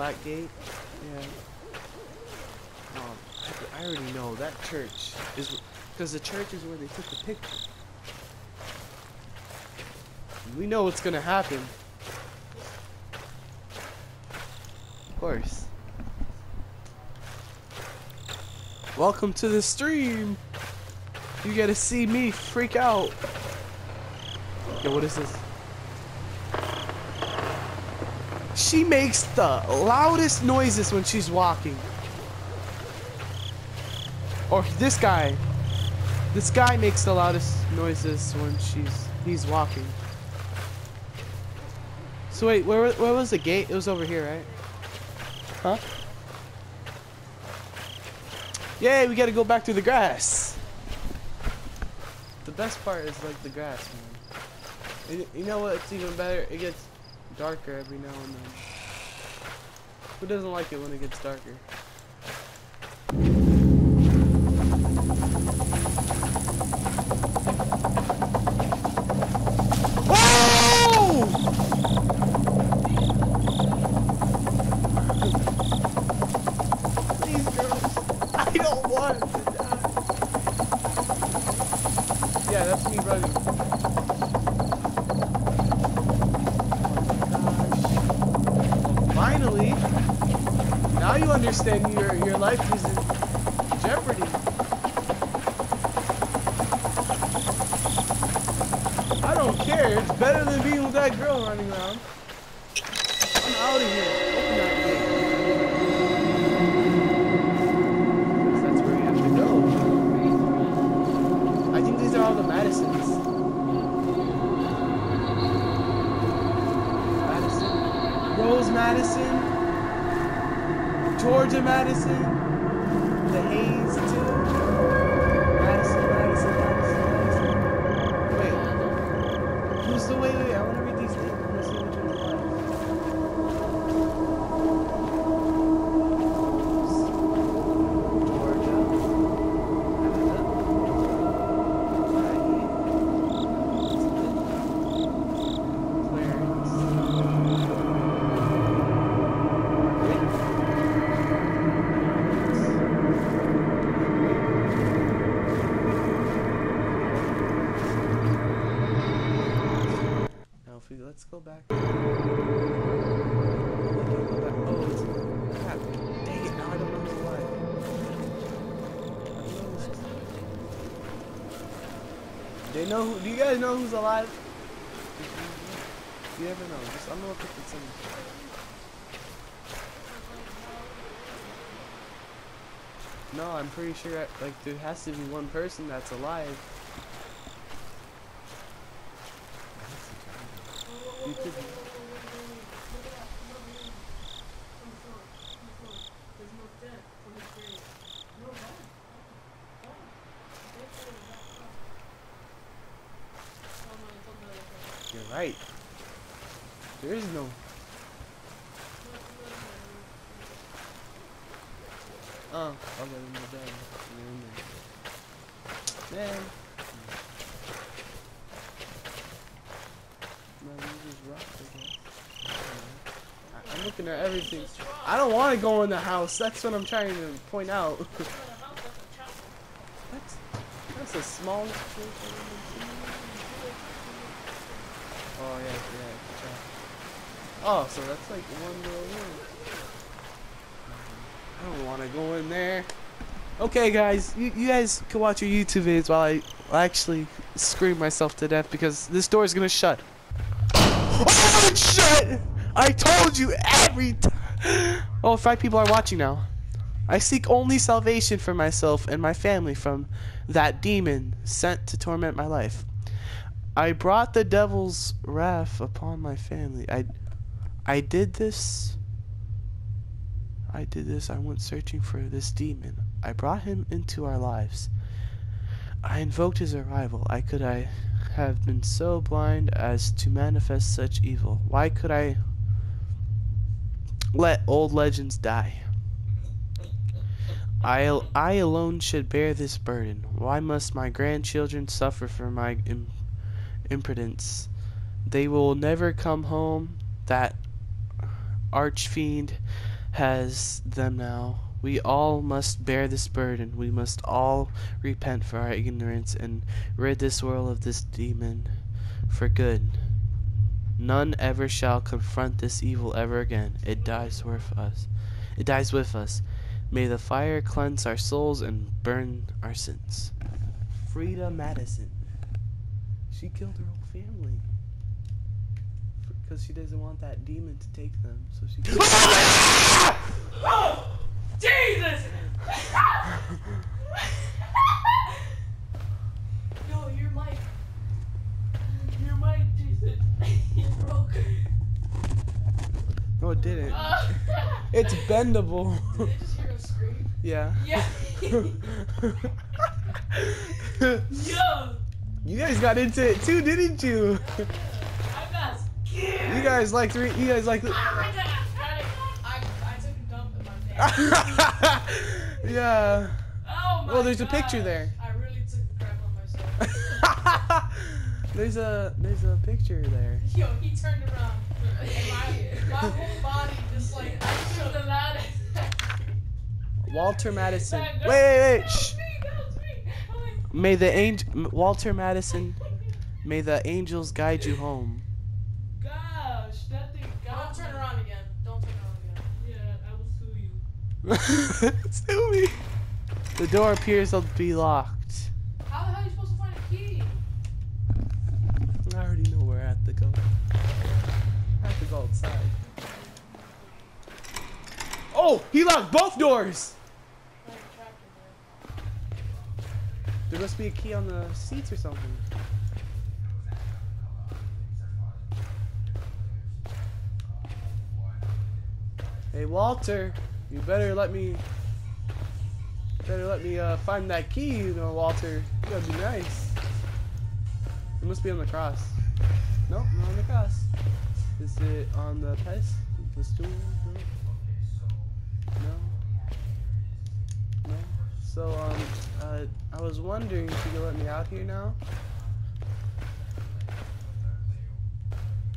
flat gate. Yeah. Um, I, I already know that church is because the church is where they took the picture. We know what's gonna happen. Of course. Welcome to the stream. You gotta see me freak out. Yo, what is this? She makes the loudest noises when she's walking. Or this guy. This guy makes the loudest noises when she's he's walking. So wait, where where was the gate? It was over here, right? Huh? Yay, we gotta go back through the grass. The best part is like the grass, man. You- know what's even better? It gets darker every now and then. Who doesn't like it when it gets darker? Whoa! Please, girls. I don't want to die. Yeah, that's me running. Finally, now you understand your your life is in jeopardy. I don't care. It's better than being with that girl running around. I'm out of here. Madisons. Madison. Rose Madison. Georgia Madison. The Hayes too. We let's go back. Oh, it's. Dang it, now I don't know who's- They know who, do you guys know who's alive? You never know. Just I'm gonna look at some. No, I'm pretty sure like there has to be one person that's alive. You could be. You're right. There is no. Oh. We're in rocked it, man. I'm looking at everything. I don't want to go in the house. That's what I'm trying to point out. that's, that's the smallest place I've ever seen. Oh yeah, yeah. good job. Oh, so that's like one little room. I don't want to go in there. Okay, guys, you, you guys can watch your YouTube videos while I actually scream myself to death because this door is gonna shut. Oh, shut! I told you every time. Oh, five people are watching now. I seek only salvation for myself and my family from that demon sent to torment my life. I brought the devil's wrath upon my family. I I did this. I did this. I went searching for this demon. I brought him into our lives. I invoked his arrival. I could I have been so blind as to manifest such evil? Why could I let old legends die? I, I alone should bear this burden. Why must my grandchildren suffer for my Im- imprudence? They will never come home. That archfiend has them now. We all must bear this burden. We must all repent for our ignorance and rid this world of this demon for good. None ever shall confront this evil ever again. It dies with us. It dies with us. May the fire cleanse our souls and burn our sins. Frida Madison. She killed her whole family. Because she doesn't want that demon to take them. So she. Oh! Jesus! Yo, your mic. Your mic, Jesus. it broke. no, it didn't. It's bendable. Did I just hear a scream? yeah. Yeah. Yo! You guys got into it too, didn't you? I got scared. You guys like three. You guys like. The, Oh my god! I, I, I took a dump in my pants. yeah. Oh my Oh, there's a picture there. I really took a crap on myself. there's a there's a picture there. Yo, he turned around. And my, my whole body just like, I should have Walter Madison. Wait, wait, wait. Shh. May the angel Walter Madison. May the angels guide you home. Gosh, that thing got Don't turn around again. Don't turn around again. Yeah, I will sue you. Sue me. The door appears to be locked. How the hell are you supposed to find a key? I already know where I have to go. I have to go outside. Oh, he locked both doors. There. Must be a key on the seats or something. Hey Walter, you better let me better let me uh, find that key, you know, Walter. You gotta be nice. It must be on the cross. Nope, not on the cross. Is it on the pedestal? So um, uh, I was wondering if you could let me out here now.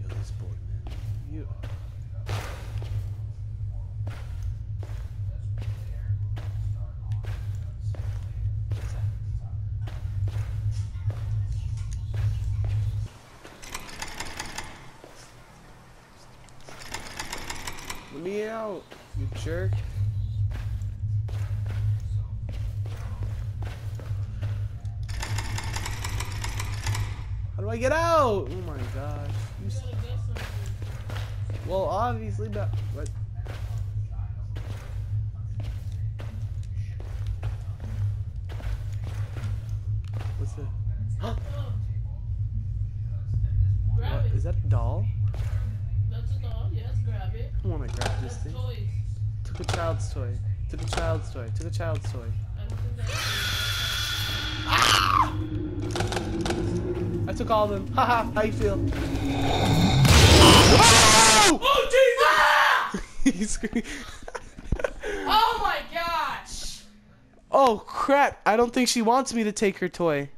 Yo, this boy, man. You. Let me out, you jerk. I get out? Oh my gosh. You gotta get well, obviously, but what? What's? Oh. Grab What, that a doll? That's a doll. Yes, grab it. I want to grab this thing. toys. Took a child's toy. Took a child's toy. Took a child's toy. Ah! Took all of them. Haha. How you feel? Oh, Jesus! he screamed. Oh my gosh! Oh crap! I don't think she wants me to take her toy.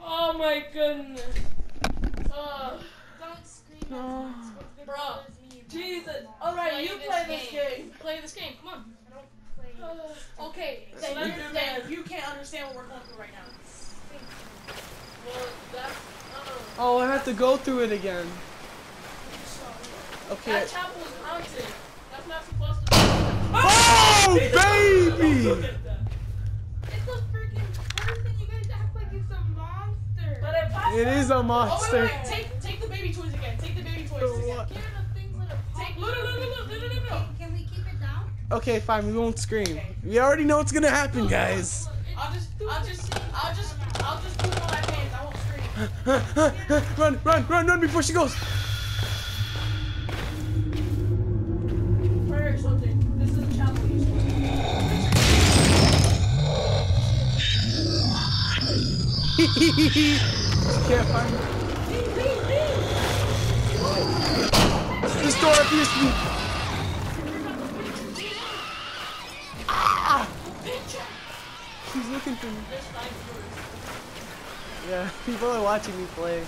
Oh my goodness. Uh, Don't scream No. at us. What's good Bro. Jesus. Alright, you this play this game. game. Play this game. Come on. I don't play. Uh, okay, then, Slender you, you can't understand what we're going through right now. Well, that's. Uh, Oh, I have to go through it again. Okay. that chapel is haunted. That's not supposed to be. Oh, baby! Look at that. It's a freaking person. You guys act like it's a monster. But if I. It is a Oh, wait, wait, wait. Take, take the baby toys again. Take the baby toys again. What? Get the things that are Take. Look, look, look, look, look, look, look, look. Can we keep it down? Okay, fine. We won't scream. We already know what's gonna happen, guys. I'll just, I'll just, I'll just, I'll just poop on my pants. I won't scream. run, run, run, run before she goes. Prayer or something. This is a chapel. Can't find it. This door appears to She's looking for me. Yeah, people are watching me play.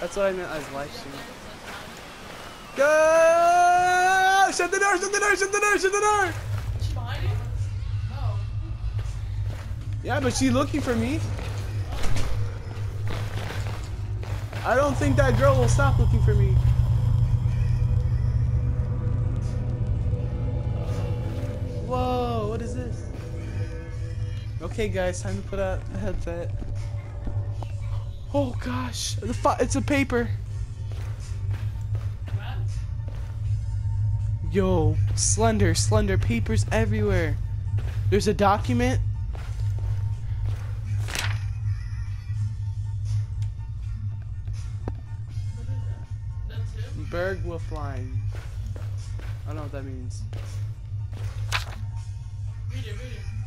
That's what I meant as live stream. Go! Shut the door! Shut the door! Shut the door! Shut the door! Yeah, but she's looking for me. I don't think that girl will stop looking for me. Okay, guys, time to put out the headset. Oh gosh, the it's a paper. Yo, slender, slender papers everywhere. There's a document. That's him? Bergwafline. I don't know what that means. Read it, read it.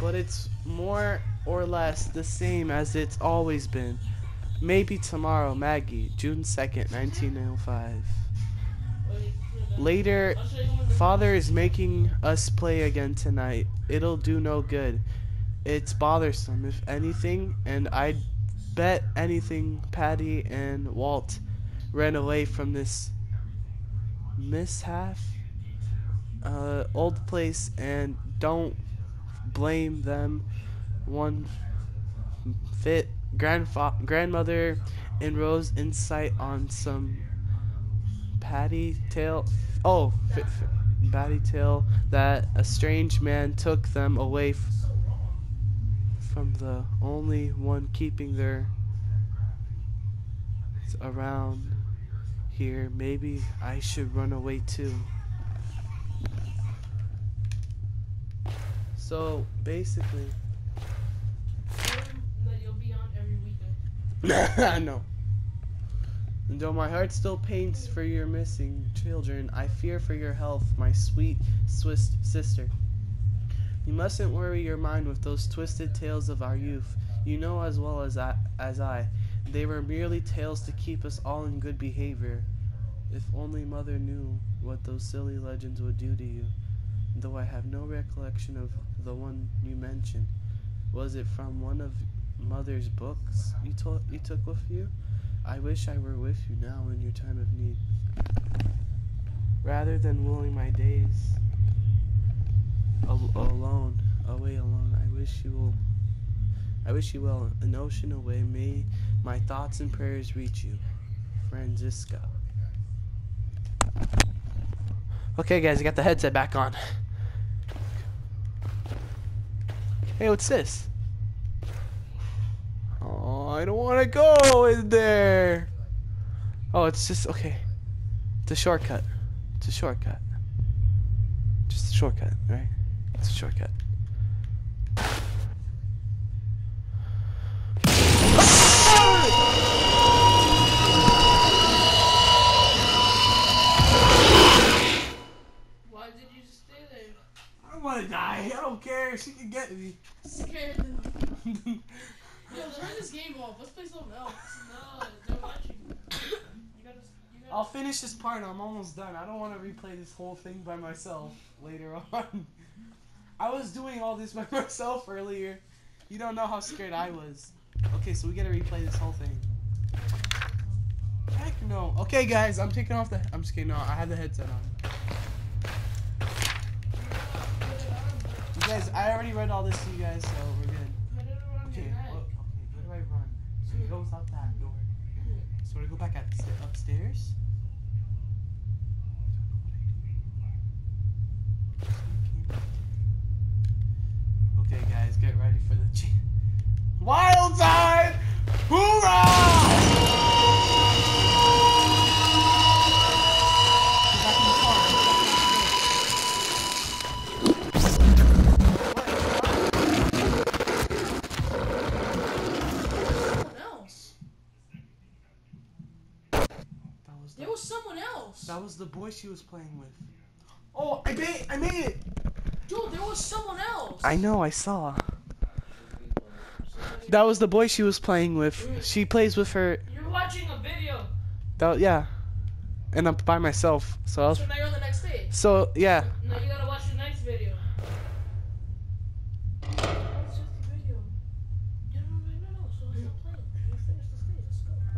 But it's more or less the same as it's always been. Maybe tomorrow, Maggie, June 2nd, 1905. Wait, read that. Later, Father is making us play again tonight. It'll do no good. It's bothersome, if anything, and I'd bet anything Patty and Walt ran away from this mishap. Uh, old place, and don't blame them. One fit grandfa- grandmother and Rose insight on some patty tail. Oh, f- f- patty tail that a strange man took them away f- from the only one keeping their around here. Maybe I should run away too. So basically, Tell him that you'll be on every weekend. I know. And though my heart still pains for your missing children, I fear for your health, my sweet Swiss sister. You mustn't worry your mind with those twisted tales of our youth. You know as well as I, as I, they were merely tales to keep us all in good behavior. If only mother knew what those silly legends would do to you. Though I have no recollection of the one you mentioned. Was it from one of mother's books you took you took with you? I wish I were with you now in your time of need. Rather than willing my days al- alone, away alone, I wish you will. I wish you well. An ocean away, may my thoughts and prayers reach you, Francisca. Okay, guys, I got the headset back on. Hey, what's this? Oh, I don't want to go in there. Oh, it's just okay. It's a shortcut. It's a shortcut. Just a shortcut, right? It's a shortcut. She can get me. Scared them. Yo, turn this game off. Let's play something else. No, they're watching. You gotta, you gotta. I'll finish this part. I'm almost done. I don't want to replay this whole thing by myself later on. I was doing all this by myself earlier. You don't know how scared I was. Okay, so we gotta replay this whole thing. Heck no. Okay, guys, I'm taking off the. I'm just kidding. No, I had the headset on. Guys, I already read all this to you guys, so we're good. Put it around Okay, well, okay, where do I run? So it goes out that door. So I go back up, upstairs. Okay, guys, get ready for the ch- Wild Side! Hoorah! Boy she was playing with. Oh, I made I made it! Dude, there was someone else. I know, I saw. That was the boy she was playing with. She plays with her. You're watching a video. That, yeah. And I'm by myself, so I was. So now you're on the next stage. So yeah. Now you gotta watch the next video.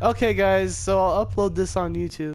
Okay, guys. So I'll upload this on YouTube.